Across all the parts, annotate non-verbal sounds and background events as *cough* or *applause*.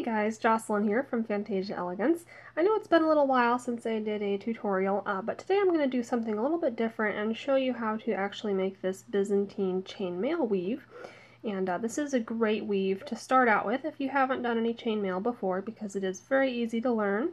Hey guys, Jocelyn here from Fantasia Elegance. I know it's been a little while since I did a tutorial, uh, but today I'm going to do something a little bit different and show you how to actually make this Byzantine chainmail weave. And uh, this is a great weave to start out with if you haven't done any chainmail before because it is very easy to learn.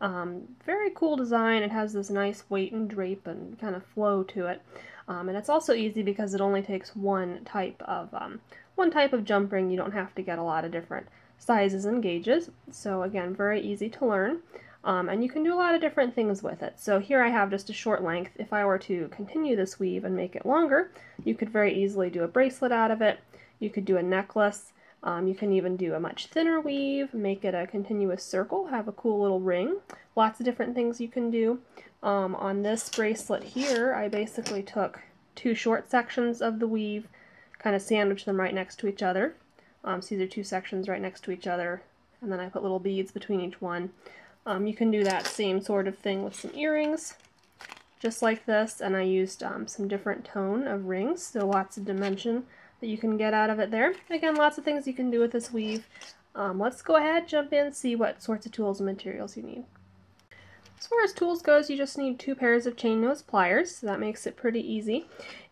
Um, very cool design, it has this nice weight and drape and kind of flow to it. Um, and it's also easy because it only takes one type of um, one type of jump ring. You don't have to get a lot of different sizes and gauges. So again, very easy to learn. Um, and you can do a lot of different things with it. So here I have just a short length. If I were to continue this weave and make it longer, you could very easily do a bracelet out of it. You could do a necklace. Um, you can even do a much thinner weave, make it a continuous circle, have a cool little ring. Lots of different things you can do. Um, on this bracelet here, I basically took two short sections of the weave, kind of sandwiched them right next to each other. Um, so these are two sections right next to each other, and then I put little beads between each one. Um, you can do that same sort of thing with some earrings, just like this, and I used um, some different tone of rings, so lots of dimension that you can get out of it there. Again, lots of things you can do with this weave. Um, let's go ahead, jump in, see what sorts of tools and materials you need. As far as tools goes, you just need two pairs of chain nose pliers, so that makes it pretty easy.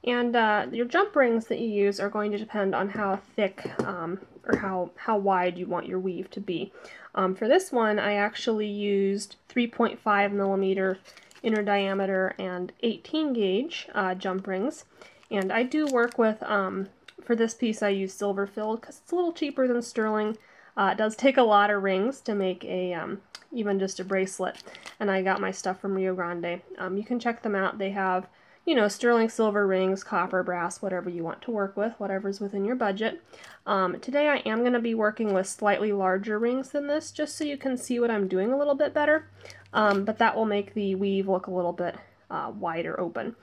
And uh, your jump rings that you use are going to depend on how thick um, or how, how wide you want your weave to be. Um, for this one, I actually used 3.5 millimeter inner diameter and 18 gauge uh, jump rings. And I do work with, um, for this piece I use silver filled because it's a little cheaper than sterling. Uh, it does take a lot of rings to make a um, even just a bracelet. And I got my stuff from Rio Grande. Um, you can check them out. They have, you know, sterling silver rings, copper, brass, whatever you want to work with, whatever's within your budget. Um, today I am going to be working with slightly larger rings than this, just so you can see what I'm doing a little bit better. Um, but that will make the weave look a little bit uh, wider open.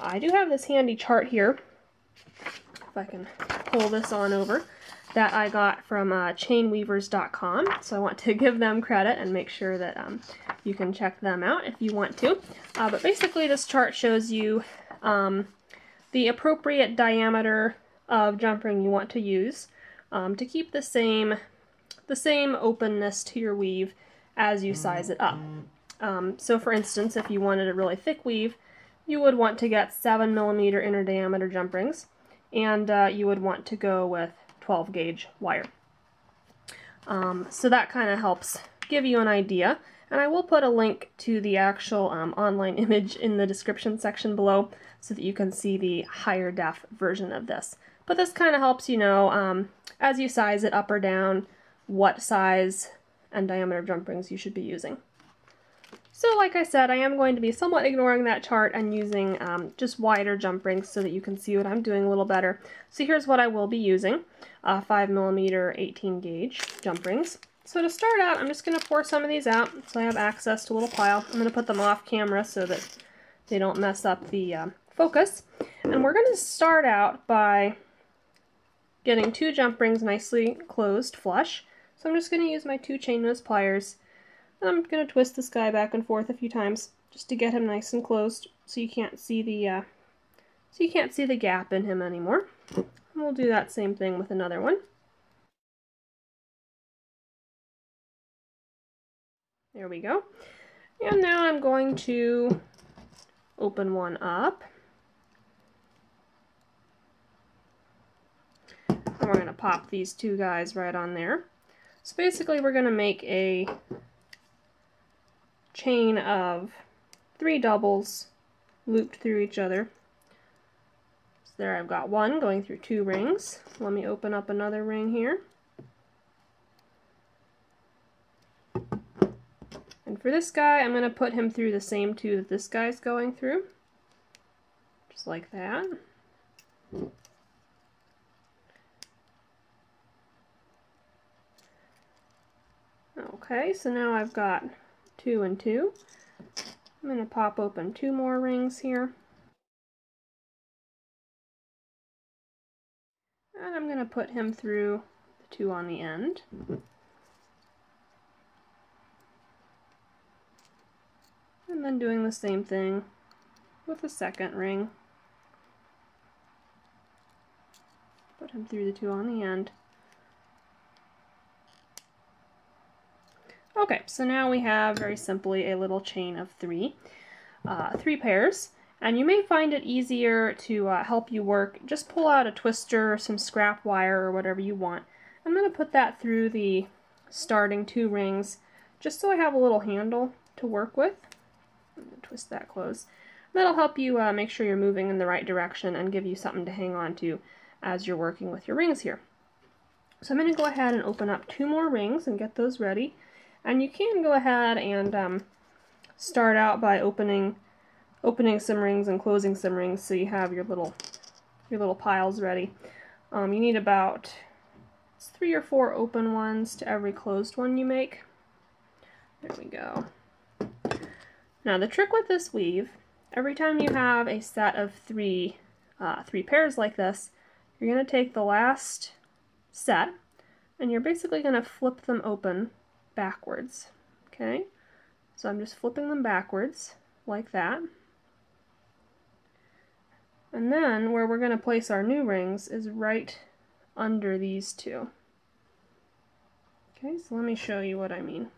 I do have this handy chart here, if I can pull this on over that I got from uh, chainweavers.com. So I want to *laughs* give them credit and make sure that um, you can check them out if you want to. Uh, but basically this chart shows you um, the appropriate diameter of jump ring you want to use um, to keep the same, the same openness to your weave as you size it up. Um, so for instance, if you wanted a really thick weave, you would want to get 7 millimeter inner diameter jump rings, and uh, you would want to go with 12 gauge wire. Um, so that kind of helps give you an idea. And I will put a link to the actual um, online *laughs* image in the description section below so that you can see the higher def version of this. But this kind of helps you know, um, as you size it up or down, what size and diameter jump rings you should be using. So like I said, I am going to be somewhat ignoring that chart and using um, just wider jump rings so that you can see what I'm doing a little better. So here's what I will be using, uh, 5mm 18 gauge jump rings. So to start out, I'm just going to pour some of these out so I have access to a little pile. I'm going to put them off camera so that they don't mess up the uh, focus. And we're going to start out by getting two jump rings nicely closed flush. So I'm just going to use my two chain nose pliers I'm going to twist this guy back and forth a few times just to get him nice and closed so you can't see the uh, so you can't see the gap in him anymore. And we'll do that same thing with another one. There we go. And now I'm going to open one up. And we're going to pop these two guys right on there. So basically we're going to make a chain of three doubles looped through each other. So there I've got one going through two rings. Let me open up another ring here. And for this guy, I'm going to put him through the same two that this guy's going through. Just like that. Okay, so now I've got two and two. I'm going to pop open two more rings here. And I'm going to put him through the two on the end. And then doing the same thing with the second ring. Put him through the two on the end. Okay, so now we have very simply a little chain of three, uh, three pairs. And you may find it easier to uh, help you work, just pull out a twister, some scrap wire, or whatever you want. I'm going to put that through the starting two rings, just so I have a little handle to work with. twist that close. That'll help you uh, make sure you're moving in the right direction and give you something to hang on to as you're working with your rings here. So I'm going to go ahead and open up two more rings and get those ready. And you can go ahead and um, start out by opening opening some rings and closing some rings so you have your little your little piles ready. Um, you need about three or four open ones to every closed one you make. There we go. Now the trick with this weave, every time you have a set of three, uh, three pairs like this, you're going to take the last set and you're basically going to flip them open backwards. Okay, so I'm just flipping them backwards like that. And then where we're going to place our new rings is right under these two. Okay, so let me show you what I mean.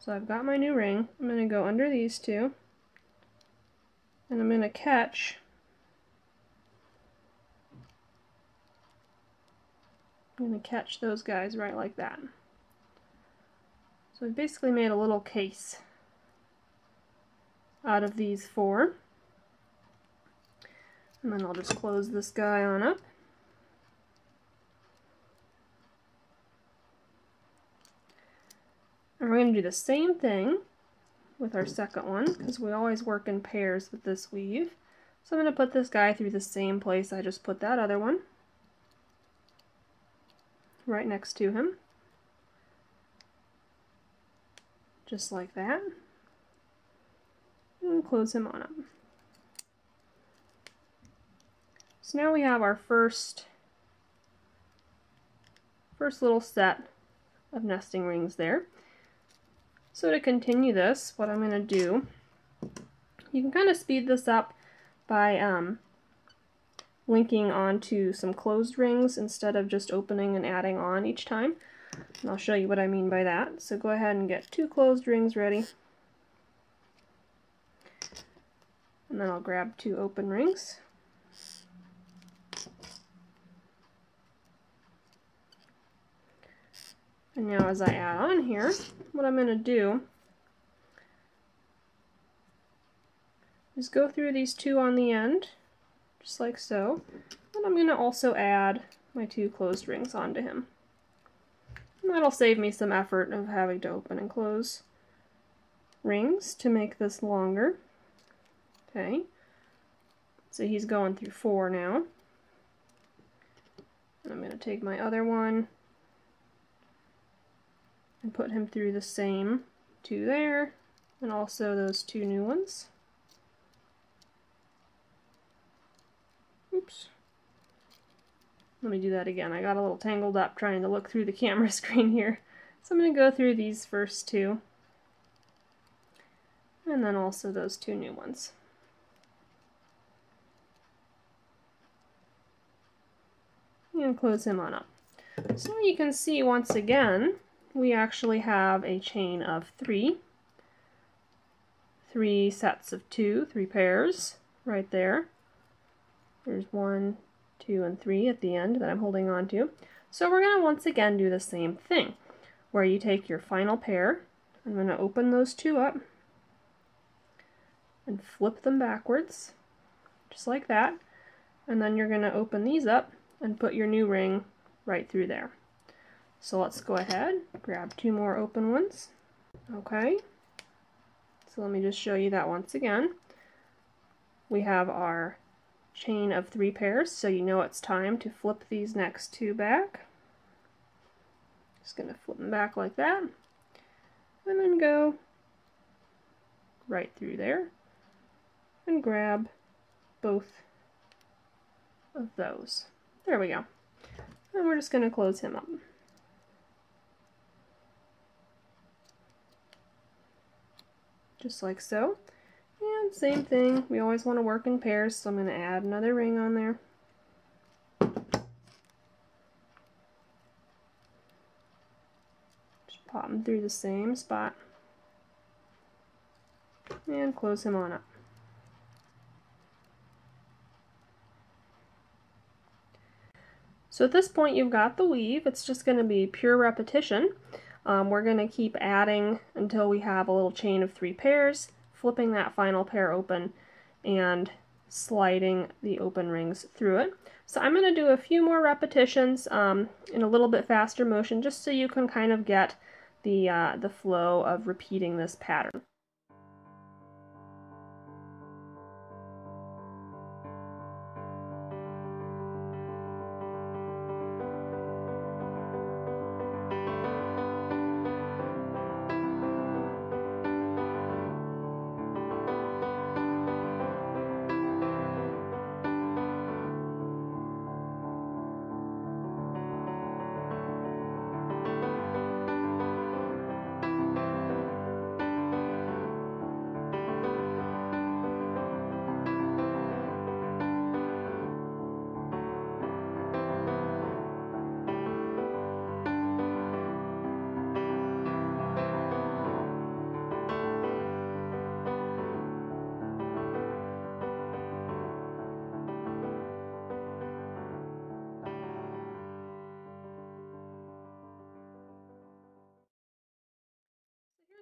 So I've got my new ring. I'm going to go under these two. And I'm going to catch I'm going to catch those guys right like that. So I've basically made a little case out of these four. And then I'll just close this guy on up. And we're going to do the same thing with our second one because we always work in pairs with this weave. So I'm going to put this guy through the same place I just put that other one right next to him. Just like that. And close him on up. So now we have our first first little set of nesting rings there. So to continue this, what I'm going to do, you can kind of speed this up by um, linking onto some closed rings instead of just opening and adding on each time. And I'll show you what I mean by that. So go ahead and get two closed rings ready. And then I'll grab two open rings. And now as I add on here, what I'm going to do is go through these two on the end just like so. And I'm going to also add my two closed rings onto him. That'll save me some effort of having to open and close rings to make this longer. Okay, so he's going through four now. And I'm going to take my other one and put him through the same two there, and also those two new ones. Oops. Let me do that again. I got a little tangled up trying to look through the camera *laughs* screen here. So I'm going to go through these first two. And then also those two new ones. And close him on up. So you can see once again, we actually have a chain of three. Three sets of two, three pairs right there. There's one, two, and three at the end that I'm holding on to. So we're going to once again do the same thing, where you take your final pair, I'm going to open those two up, and flip them backwards, just like that, and then you're going to open these up and put your new ring right through there. So let's go ahead, grab two more open ones. Okay, so let me just show you that once again. We have our chain of three pairs so you know it's time to flip these next two back. Just going to flip them back like that and then go right through there and grab both of those. There we go. And we're just going to close him up. Just like so. Same thing, we always want to work in pairs, so I'm going to add another ring on there. Just Pop him through the same spot. And close him on up. So at this point you've got the weave, it's just going to be pure repetition. Um, we're going to keep adding until we have a little chain of three pairs, flipping that final pair open and sliding the open rings through it. So I'm going to do a few more repetitions um, in a little bit faster motion just so you can kind of get the, uh, the flow of repeating this pattern.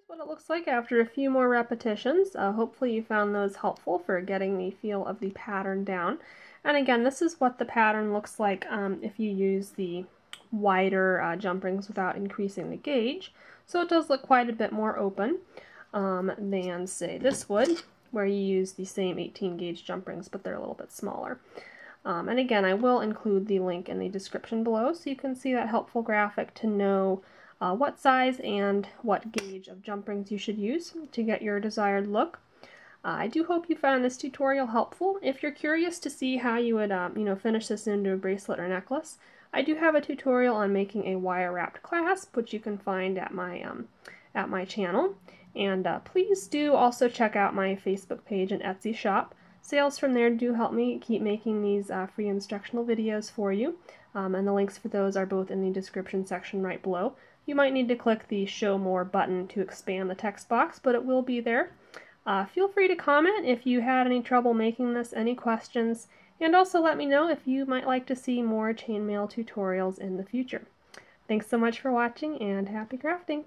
What it looks like after a few more repetitions. Uh, hopefully you found those helpful for getting the feel of the pattern down. And again, this is what the pattern looks like um, if you use the wider uh, jump rings without increasing the gauge. So it does look quite a bit more open um, than, say, this would, where you use the same 18 gauge jump rings, but they're a little bit smaller. Um, and again, I will include the link in the description below so you can see that helpful graphic to know uh, what size and what gauge of jump rings you should use to get your desired look. Uh, I do hope you found this tutorial helpful. If you're curious to see how you would um, you know, finish this into a bracelet or necklace, I do have a tutorial on making a wire wrapped clasp, which you can find at my, um, at my channel. And uh, please do also check out my Facebook page and Etsy shop. Sales from there do help me keep making these uh, free instructional videos for you, um, and the links for those are both in the description section right below. You might need to click the Show More button to expand the text box, but it will be there. Uh, feel free to comment if you had any trouble making this, any questions, and also let me know if you might like to see more chainmail tutorials in the future. Thanks so much for watching and happy crafting!